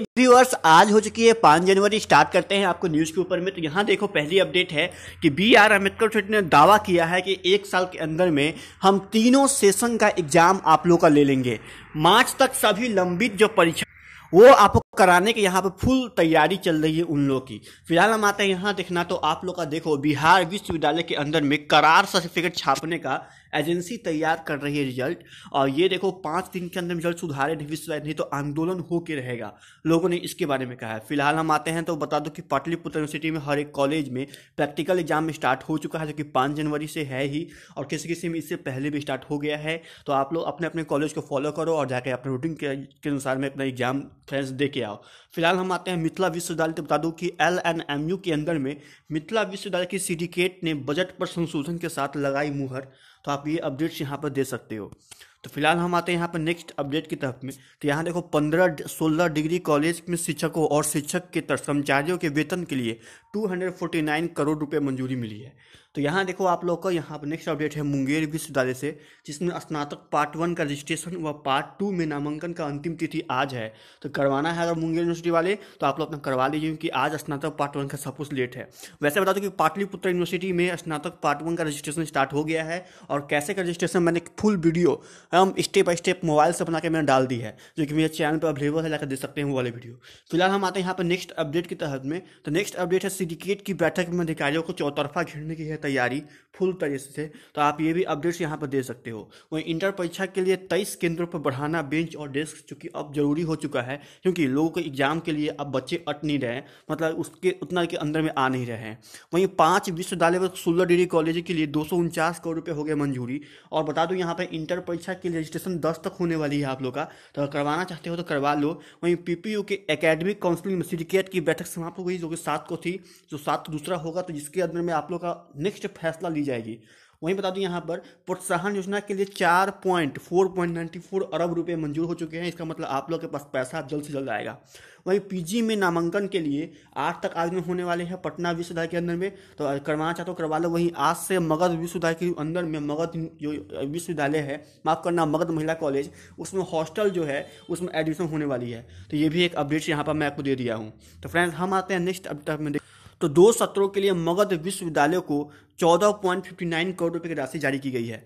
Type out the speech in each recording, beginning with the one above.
Viewers आज हो चुकी है पाँच जनवरी स्टार्ट करते हैं आपको न्यूज़ के ऊपर में। तो यहाँ देखो, पहली अपडेट है कि बी आर अंबेडकर ने दावा किया है कि एक साल के अंदर में हम तीनों सेशन का एग्ज़ाम आप लोगों का ले लेंगे। मार्च तक सभी लंबित जो परीक्षा वो आपको कराने के यहाँ पर फुल तैयारी चल रही है उन लोग की। फ़िलहाल हम आते हैं यहाँ देखना तो आप लोग का देखो, बिहार विश्वविद्यालय के अंदर में करार सर्टिफिकेट छापने का एजेंसी तैयार कर रही है रिज़ल्ट। और ये देखो, पाँच दिन के अंदर रिज़ल्ट सुधारे, नहीं विश्वविद्यालय नहीं तो आंदोलन हो के रहेगा। लोगों ने इसके बारे में कहा है। फ़िलहाल हम आते हैं तो बता दो कि पाटलिपुत्र यूनिवर्सिटी में हर एक कॉलेज में प्रैक्टिकल एग्ज़ाम स्टार्ट हो चुका है, जो कि पाँच जनवरी से है ही, और किसी किसी में इससे पहले भी स्टार्ट हो गया है। तो आप लोग अपने अपने कॉलेज को फॉलो करो और जाकर अपने रूटीन के अनुसार में अपना एग्ज़ाम फ्रेंड्स दे के आओ फ़िलहाल हम आते हैं मिथिला विश्वविद्यालय तो बता दूँ कि एल एन एम यू के अंदर में मिथिला विश्वविद्यालय के सिंडिकेट ने बजट पर संशोधन के साथ लगाई मुहर। तो आप ये अपडेट्स यहाँ पर दे सकते हो। तो फ़िलहाल हम आते हैं यहाँ पर नेक्स्ट अपडेट की तरफ़ में। तो यहाँ देखो, पंद्रह सोलह डिग्री कॉलेज में शिक्षकों और शिक्षक के कर्मचारियों के वेतन के लिए 249 करोड़ रुपए मंजूरी मिली है। तो यहाँ देखो, आप लोग का यहाँ पर नेक्स्ट अपडेट है मुंगेर विश्वविद्यालय से, जिसमें स्नातक पार्ट वन का रजिस्ट्रेशन व पार्ट टू में नामांकन का अंतिम तिथि आज है। तो करवाना है अगर मुंगेर यूनिवर्सिटी वाले तो आप लोग अपना करवा लीजिए, क्योंकि आज स्नातक पार्ट वन का सब कुछ लेट है। वैसे बता दो कि पाटलिपुत्र यूनिवर्सिटी में स्नातक पार्ट वन का रजिस्ट्रेशन स्टार्ट हो गया है और कैसे का रजिस्ट्रेशन मैंने फुल वीडियो हम स्टेप बाय स्टेप मोबाइल से बना के मैंने डाल दी है, जो कि मेरे चैनल पर अवेलेबल है जाकर देख सकते हैं वो वाले वीडियो फ़िलहाल हम आते हैं यहाँ पर नेक्स्ट अपडेट की तहत में। तो नेक्स्ट अपडेट है सिंडिकेट की बैठक में अधिकारियों को चौतरफा घेरने की है तैयारी फुल तरीके से। तो आप ये भी अपडेट्स यहाँ पर दे सकते हो। वहीं इंटर परीक्षा के लिए तेईस केंद्रों पर बढ़ाना बेंच और डेस्क चूँकि अब ज़रूरी हो चुका है, क्योंकि लोगों के एग्ज़ाम के लिए अब बच्चे अट नहीं रहे मतलब उसके, उतना के अंदर में आ नहीं रहे हैं। वहीं पाँच विश्वविद्यालय सोलह डिग्री कॉलेज के लिए दो करोड़ रुपये हो गए मंजूरी। और बता दूँ, यहाँ पर इंटर परीक्षा की रजिस्ट्रेशन दस तक होने वाली है आप लोग का। तो करवाना चाहते हो तो करवा लो। वहीं पीपीयू के एकेडमिक काउंसिलिंग में सिंडिकेट की बैठक समाप्त हो गई, जो कि सात को थी। जो सात दूसरा होगा तो जिसके अंदर में आप लोग का नेक्स्ट फैसला ली जाएगी। वहीं बता दूँ यहाँ पर प्रोत्साहन योजना के लिए चार point four point ninety four अरब रुपए मंजूर हो चुके हैं। इसका मतलब आप लोग के पास पैसा जल्द से जल्द आएगा। वहीं पीजी में नामांकन के लिए आठ तक आदमी होने वाले हैं पटना विश्वविद्यालय के अंदर में। तो करवाना चाहते हो, करवा लो। वहीं आज से मगध विश्वविद्यालय के अंदर में मगध जो विश्वविद्यालय है, माफ़ करना, मगध महिला कॉलेज, उसमें हॉस्टल जो है, उसमें एडमिशन होने वाली है। तो ये भी एक अपडेट यहाँ पर मैं आपको दे दिया हूँ। तो फ्रेंड्स हम आते हैं नेक्स्ट अपडेट में। तो दो सत्रों के लिए मगध विश्वविद्यालय को चौदह पॉइंट फिफ्टी नाइन करोड़ रुपए की राशि जारी की गई है।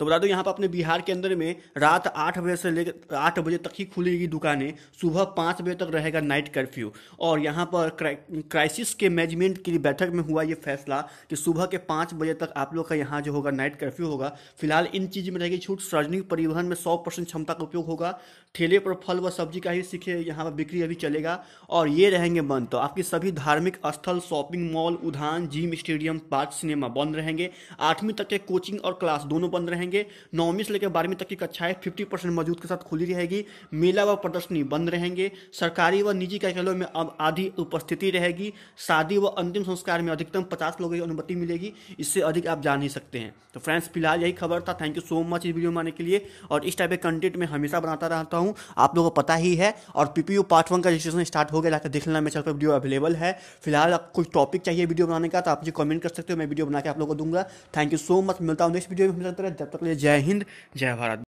तो बता दो, यहाँ पर अपने बिहार के अंदर में रात आठ बजे से लेकर, आठ बजे तक ही खुलेगी दुकानें, सुबह पाँच बजे तक रहेगा नाइट कर्फ्यू और यहाँ पर क्राइसिस के मैनेजमेंट की बैठक में हुआ ये फैसला कि सुबह के पाँच बजे तक आप लोग का यहाँ जो होगा नाइट कर्फ्यू होगा। फ़िलहाल इन चीज़ में रहेगी छूट। सार्वजनिक परिवहन में सौ परसेंट क्षमता का उपयोग होगा। ठेले पर फल व सब्ज़ी का ही सीखे यहाँ पर बिक्री अभी चलेगा। और ये रहेंगे बंद। तो आपकी सभी धार्मिक स्थल शॉपिंग मॉल उधान जिम स्टेडियम पार्क सिनेमा बंद रहेंगे। आठवीं तक के कोचिंग और क्लास दोनों बंद रहेंगे। रहेंगे नौवीं से लेकर बारहवीं तक की कक्षाएँ फिफ्टी परसेंट मौजूद के साथ खुली रहेगी। मेला व प्रदर्शनी बंद रहेंगे। सरकारी व निजी कार्यालयों में अब आधी उपस्थिति रहेगी। शादी व अंतिम संस्कार में अधिकतम पचास लोगों की अनुमति मिलेगी। इससे अधिक आप जा नहीं सकते हैं। तो फ्रेंड्स फ़िलहाल यही खबर था। थैंक यू सो मच इस वीडियो में आने के लिए। और इस टाइप के कंटेंट में हमेशा बनाता रहता हूँ। आप लोगों को पता ही है। और पीपीयू पार्ट वन का रजिस्ट्रेशन स्टार्ट हो गया। जाकर देख लेना मेरे चैनल पर वीडियो अवेलेबल है। फ़िलहाल आप कोई टॉपिक चाहिए वीडियो बनाने का तो आप मुझे कमेंट कर सकते हो। मैं वीडियो बना के आप लोगों को दूँगा। थैंक यू सो मच मिलता हूँ नेक्स्ट वीडियो में। जब तक जय हिंद जय भारत।